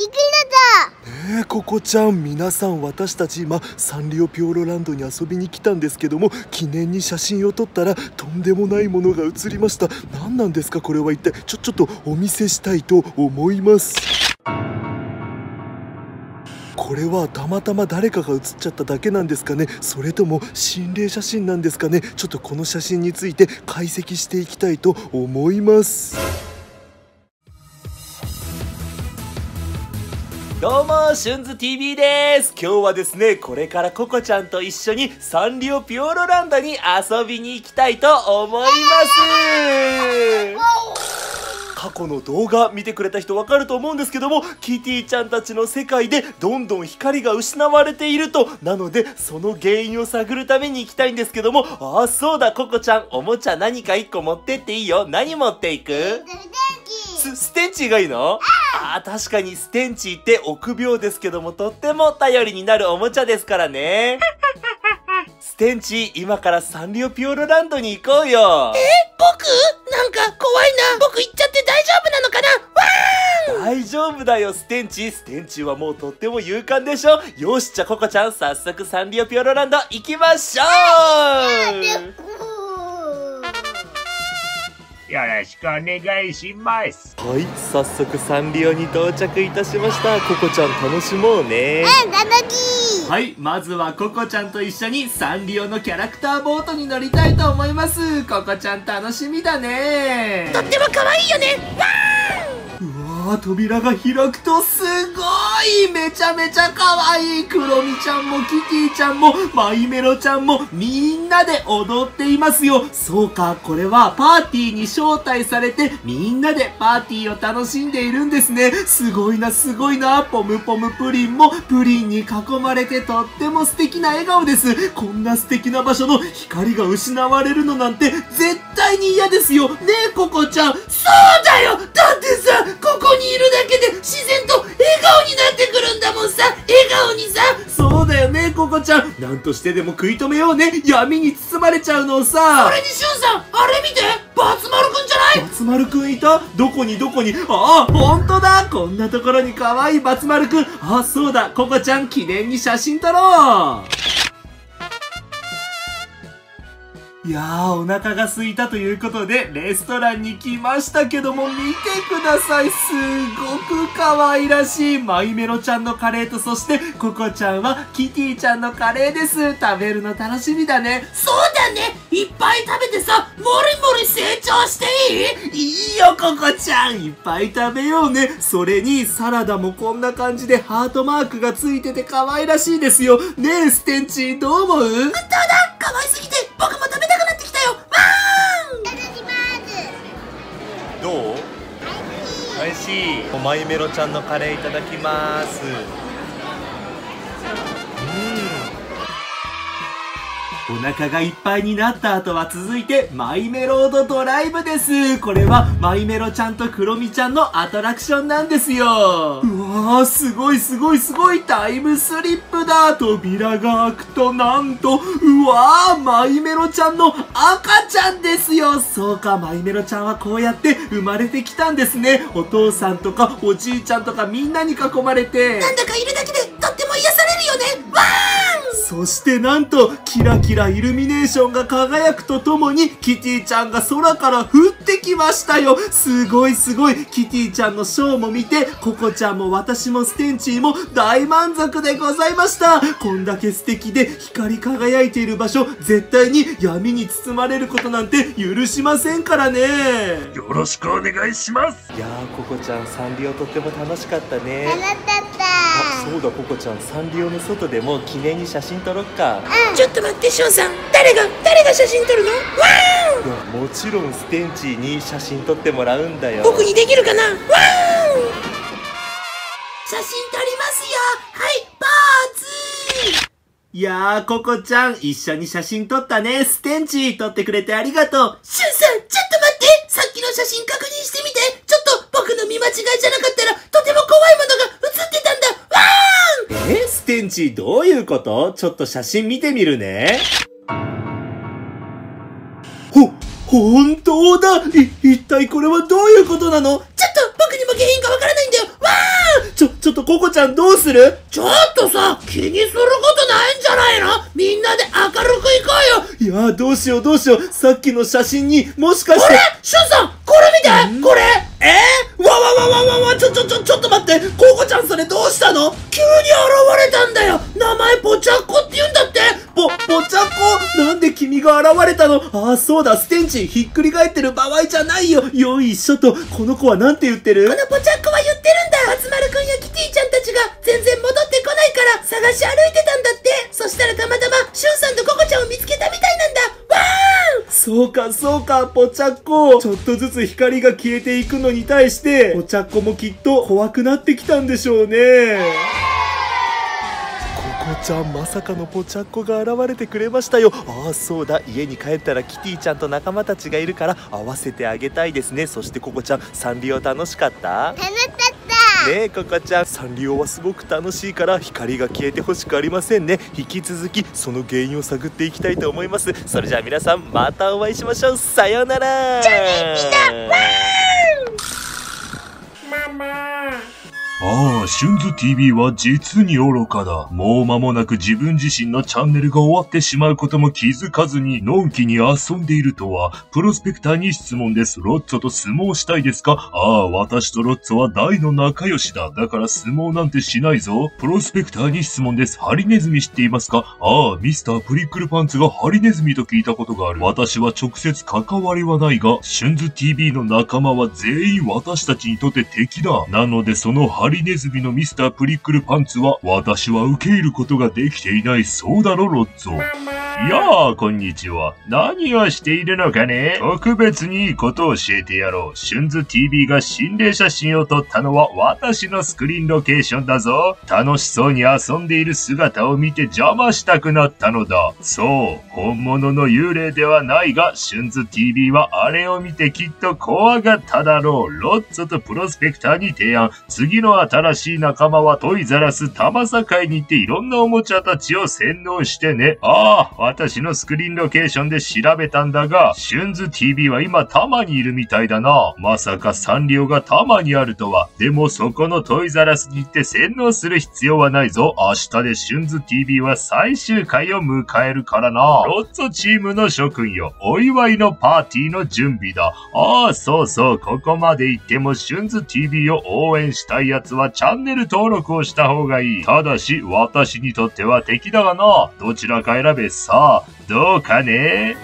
びっくりだねえココちゃん。皆さん私たち今サンリオピューロランドに遊びに来たんですけども記念に写真を撮ったらとんでもないものが写りました。何なんですかこれは一体。ちょちょっとお見せしたいと思います。これはたまたま誰かが写っちゃっただけなんですかね。それとも心霊写真なんですかね。ちょっとこの写真について解析していきたいと思います。どうも、シュンズ TV です。今日はですね、これからココちゃんと一緒にサンリオピューロランドに遊びに行きたいと思います。過去の動画見てくれた人わかると思うんですけどもキティちゃんたちの世界でどんどん光が失われているとなのでその原因を探るために行きたいんですけどもああそうだココちゃん。おもちゃ何か1個持ってっていいよ。何持っていく？スステンチがいいの？あー。確かにステンチって臆病ですけどもとっても頼りになるおもちゃですからね。ステンチ今からサンリオピューロランドに行こうよ。僕？なんか怖いな。僕行っちゃって大丈夫なのかな？わ大丈夫だよステンチステンチはもうとっても勇敢でしょ？よしじゃあココちゃん早速サンリオピューロランド行きましょうよろしくお願いします。はい早速サンリオに到着いたしましたココちゃん楽しもうねうんたぬきはい、まずはココちゃんと一緒にサンリオのキャラクターボートに乗りたいと思います。ココちゃん楽しみだね。とっても可愛いよねうわー、扉が開くとすごいめちゃめちゃ可愛いクロミちゃんもキティちゃんもマイメロちゃんもみんなで踊っていますよ。そうか、これはパーティーに招待されてみんなでパーティーを楽しんでいるんですね。すごいな、すごいな。ポムポムプリンもプリンに囲まれてとっても素敵な笑顔です。こんな素敵な場所の光が失われるのなんて絶対に嫌ですよ。ねえ、ココちゃん。そうだよだってさここにいるだけで自然と笑顔になってくるだよね、ココちゃん。なんとしてでも食い止めようね。闇に包まれちゃうのをさ。それにしゅんさんあれ見てバツ丸くんじゃない？バツ丸くんいた？どこに？どこに？ああ、ほんとだこんなところに可愛いバツ丸くん。あ、そうだ、ココちゃん記念に写真撮ろういやー、お腹が空いたということで、レストランに来ましたけども、見てください。すごく可愛らしいマイメロちゃんのカレーと、そして、ココちゃんはキティちゃんのカレーです。食べるの楽しみだね。そうだねいっぱい食べてさもりもり成長していい？いいよ、ココちゃんいっぱい食べようねそれに、サラダもこんな感じでハートマークがついてて可愛らしいですよ。ねえ、ステンチどう思う？本当だ可愛すぎてしいマイメロちゃんのカレーいただきます。お腹がいっぱいになった後は続いてマイメロードドライブです。これはマイメロちゃんとクロミちゃんのアトラクションなんですよ。うわーすごいすごいすごいタイムスリップだ扉が開くとなんとうわーマイメロちゃんの赤ちゃんですよ。そうかマイメロちゃんはこうやって生まれてきたんですね。お父さんとかおじいちゃんとかみんなに囲まれて。なんだかいるだけでそしてなんとキラキライルミネーションが輝くとともにキティちゃんが空から降ってきましたよ。すごいすごい。キティちゃんのショーも見てココちゃんも私もステンチーも大満足でございました。こんだけ素敵で光り輝いている場所絶対に闇に包まれることなんて許しませんからね。よろしくお願いします。いやーココちゃんサンリオとっても楽しかったね。楽しかった。あそうだココちゃん。サンリオの外でも記念に写真撮ろっか。ちょっと待ってしゅんさん。誰が誰が写真撮るの？わー！んいやもちろんステンチーに写真撮ってもらうんだよ。僕にできるかな？わー！ん写真撮りますよ。はいポーズいやーココちゃん一緒に写真撮ったね。ステンチー撮ってくれてありがとう。しゅんさん、ちょっと待って。さっきの写真確認してみて。ちょっと僕の見間違いじゃなかったらとても怖いものがーんえステンチーどういうこと？ちょっと写真見てみるね。ほ、本当だ！い、一体これはどういうことなの？ちょっと僕にも原因がわからないんだよ！わちょ、ちょっとココちゃんどうする？ちょっとさ、気にすることないんじゃないの？みんなで明るく行こうよ！いやーどうしようどうしよう。さっきの写真にもしかしこれ？て。シュンさんこれ見て！これ？え？ー、わわわわわわちょちょちょちょっと待って！ココちゃんそれどうしたの？急に現れたんれたの。ああ、そうだ、ステンチ、ひっくり返ってる場合じゃないよ。よいしょと、この子はなんて言ってる？このポチャッコは言ってるんだ。松丸くんやキティちゃんたちが全然戻ってこないから探し歩いてたんだって。そしたらたまたまシュンさんとココちゃんを見つけたみたいなんだ。わーんそうか、そうか、ぽちゃっこ。ちょっとずつ光が消えていくのに対して、ぽちゃっこもきっと怖くなってきたんでしょうね。ちゃんまさかのポチャッコが現れてくれましたよ。ああそうだ。家に帰ったらキティちゃんと仲間たちがいるから会わせてあげたいですね。そしてココちゃんサンリオ楽しかった？楽しかった。ねえココちゃん。サンリオはすごく楽しいから光が消えてほしくありませんね。引き続きその原因を探っていきたいと思います。それじゃあ皆さんまたお会いしましょう。さようならあああ、シュンズ TV は実に愚かだ。もう間もなく自分自身のチャンネルが終わってしまうことも気づかずに、のんきに遊んでいるとは、プロスペクターに質問です。ロッツォと相撲したいですか？ああ、私とロッツォは大の仲良しだ。だから相撲なんてしないぞ。プロスペクターに質問です。ハリネズミ知っていますか？ああ、ミスタープリックルパンツがハリネズミと聞いたことがある。私は直接関わりはないが、シュンズ TV の仲間は全員私たちにとって敵だ。なのでそのハリリネズミのミスタープリックルパンツは、私は受け入ることができていない。そうだろ、ロッツォ。やあ、こんにちは。何をしているのかね？特別にいいことを教えてやろう。シュンズ TV が心霊写真を撮ったのは私のスクリーンロケーションだぞ。楽しそうに遊んでいる姿を見て邪魔したくなったのだ。そう、本物の幽霊ではないが、シュンズ TV はあれを見てきっと怖がっただろう。ロッツォとプロスペクターに提案。次の新しい仲間はトイザラス玉境に行っていろんなおもちゃたちを洗脳してね。ああ、私のスクリーンロケーションで調べたんだが、シュンズ TV は今タマにいるみたいだな。まさかサンリオがタマにあるとは。でもそこのトイザラスに行って洗脳する必要はないぞ。明日でシュンズ TV は最終回を迎えるからな。ロッツォチームの諸君よ。お祝いのパーティーの準備だ。ああ、そうそう、ここまで行ってもシュンズ TV を応援したい奴はチャンネル登録をした方がいい。ただし、私にとっては敵だがな。どちらか選べさ、どうかね？